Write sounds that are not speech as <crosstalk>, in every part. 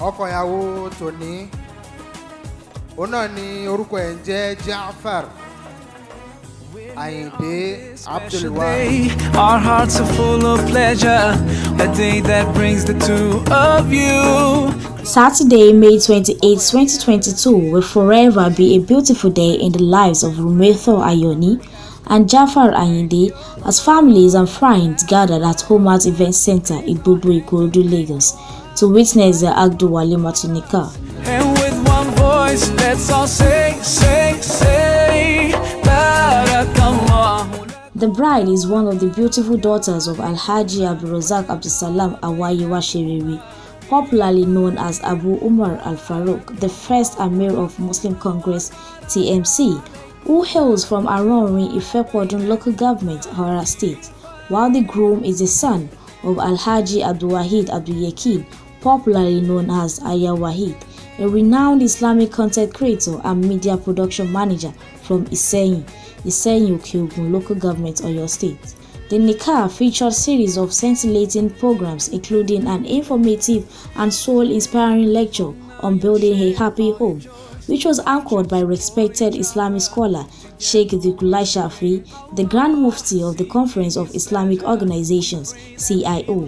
ọkọ ìyàwó tòní òun náà ni orúkọ ẹ̀ ń jẹ́ Jaafar Ayinde Abdulwahid. Our hearts are full of pleasure. A day that brings the two of you. Saturday, May 28, 2022 will forever be a beautiful day in the lives of Rumetho Ayoni and Jafar Ayinde as families and friends gathered at Homat Event Center in Bodo Ikorodu, Lagos to witness the Agdu Walima Tunika. And with one voice, let's all say, say, say, The bride is one of the beautiful daughters of Alhaji Abdusalam Awayiwa Sheriri, popularly known as Abu Umar Al Farouk, the first Amir of Muslim Congress TMC, who hails from Aronri Ifekwodun local government, Hora State, while the groom is the son of Alhaji Abdulwahid Abdul popularly known as Aya Wahid, a renowned Islamic content creator and media production manager from Iseyin, Iseyin Okiogun local government, Oyo State. The Nikah featured series of scintillating programs including an informative and soul-inspiring lecture on building a happy home, which was anchored by respected Islamic scholar Sheikh Dhikulai Shafi, the Grand Mufti of the Conference of Islamic Organizations (CIO).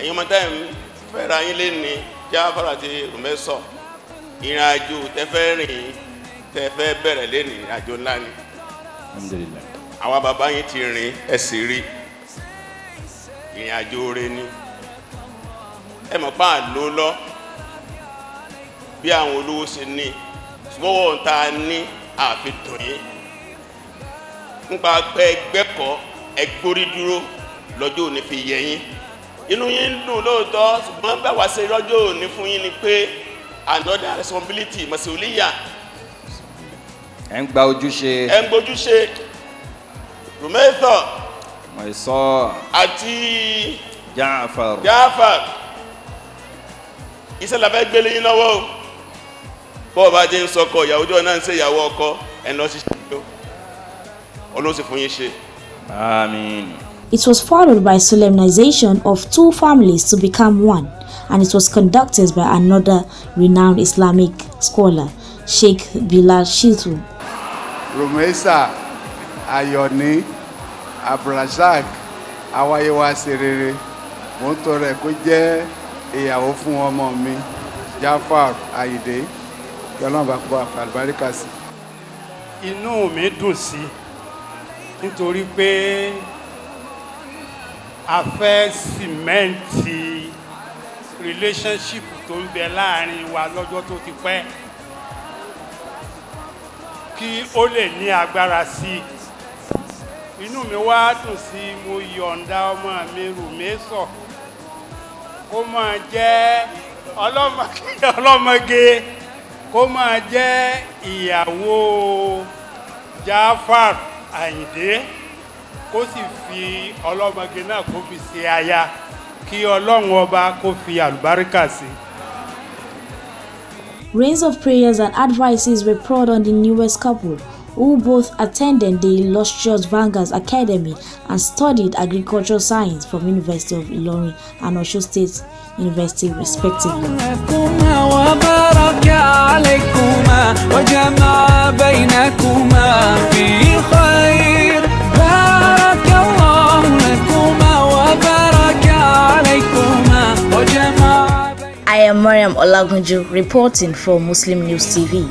Ẹ̀yin ọmọ táyà ń fẹ́ra yín lé ní jáfàrà àti rùmẹ́sọ̀ ìrìn àjò tẹ́fẹ́ rìn tẹ́fẹ́ bẹ̀rẹ̀ lé ní ìrìn àjò ńlá ni. Àwọn bàbá yín ti rìn ẹ sì rí. Ìrìn àjò rẹ ni. Ẹ mọ̀ pa àlò lọ bí àwọn olówó ṣe ní. Ṣùgbọ́n wọ́n ta ní àfi dùn yín. Nípa pé ẹgbẹ́kọ̀ ẹgbórí dúró lọ́jọ́ òní fi yẹ yín inú yín ń dùn lóòótọ́ ṣùgbọ́n bá wá sí lọ́jọ́ òní fún yín ni pé another responsibility mọ̀síwìlíyà ẹ̀ ń gba ojúṣe. Ẹ̀ ń gbójúṣe. Rùmẹ́tọ̀ Maisọ́ àti Jaafar Jaafar iṣẹ́ la fẹ́ gbélé yín lọ́wọ́ o. Bọ́ọ̀ bá jẹ́ ń sọkọ ìyàwó jọ náà ń ṣe ìyàwó ọkọ ẹ̀ lọ sí ṣe ọlọ́run sì fún yín ṣe. àmín It was followed by solemnization of two families to become one, and it was conducted by another renowned Islamic scholar, Sheikh Bilal Shitu. Rumesa Ayọ̀ní Abdulrasaq Awáyéwá Serere mo ń tọrọ ẹ̀ kó jẹ́ ìyàwó fún ọmọ mi Jafar Ayinde kí ọlọ́run bá kó bá àlùbáríkà sí. inú mi dùn sí nítorí pé a fẹ́ sìmẹ́ǹtì relationship tó ń bẹ láàárín wa lọ́jọ́ tó ti pẹ́. Kí ó lè ní agbára sí i. Inú mi wá dùn sí mo yọ̀ǹda ọmọ mi rùmẹ́sọ̀ kó máa jẹ́ <laughs> ọlọ́mọge. Kó máa jẹ́ ìyàwó Jafar Àyìndé kó sì fi ọlọ́mọge náà kó fi ṣe aya kí ọlọ́run ọba kó fi àlùbáríkà sí. Rains of prayers and advices were poured on the newest couple, who both attended the illustrious Vanguard Academy and studied agricultural science from University of Ilorin and Osho State University respectively. I am Mariam Olagunju reporting for Muslim News TV.